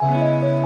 Bye.